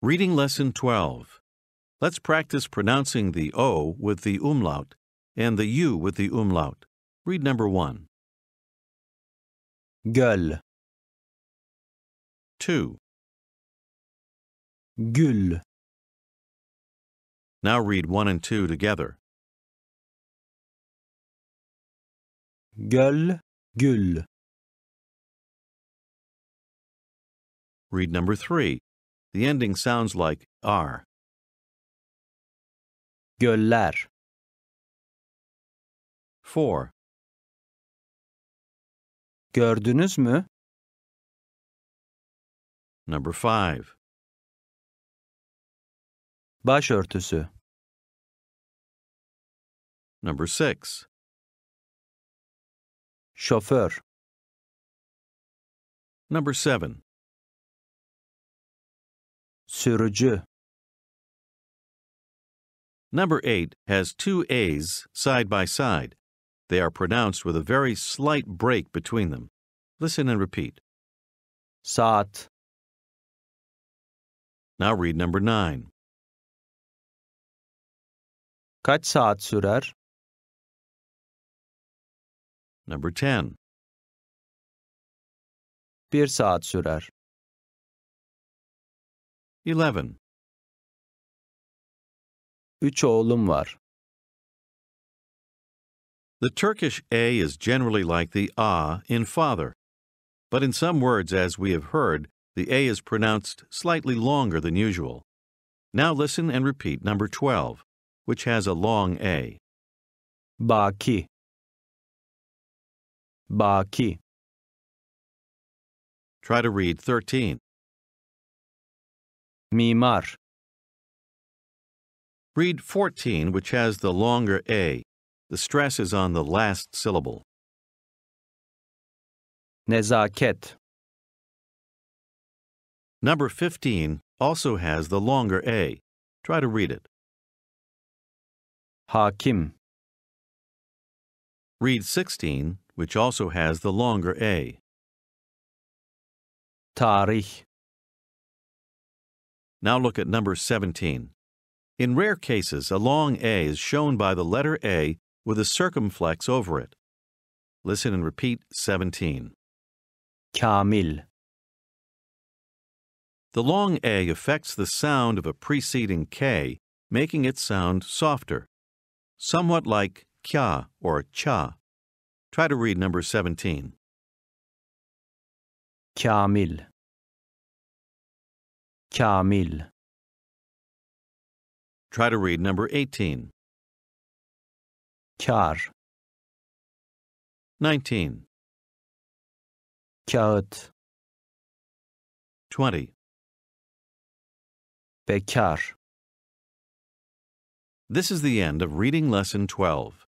Reading Lesson 12. Let's practice pronouncing the O with the umlaut and the U with the umlaut. Read number 1. Göl, 2. gül, Now read 1 and 2 together. göl, gül, Read number 3. The ending sounds like R. göller, 4. gördünüz mü? Number 5. Başörtüsü, Number 6. şoför, Number 7. Sürücü, Number 8 has two A's side by side. They are pronounced with a very slight break between them. Listen and repeat. saat, Now read number 9. kaç saat sürer? Number 10. Bir saat sürer. 11. Üç oğlum var. The Turkish A is generally like the A in father. But in some words, as we have heard, the A is pronounced slightly longer than usual. Now listen and repeat number 12, which has a long A. Baki, baki, Try to read 13. Mimar, Read 14, which has the longer A. The stress is on the last syllable. nezaket, Number 15 also has the longer A. Try to read it. hakim, Read 16, which also has the longer A. tarih, Now look at number 17. In rare cases, a long A is shown by the letter A with a circumflex over it. Listen and repeat 17. kâmil, The long A affects the sound of a preceding K, making it sound softer, somewhat like kya or cha. Try to read number 17. kâmil, kâmil, Try to read number 18. kar, 19. kağıt, 20. bekar. This is the end of Reading Lesson 12.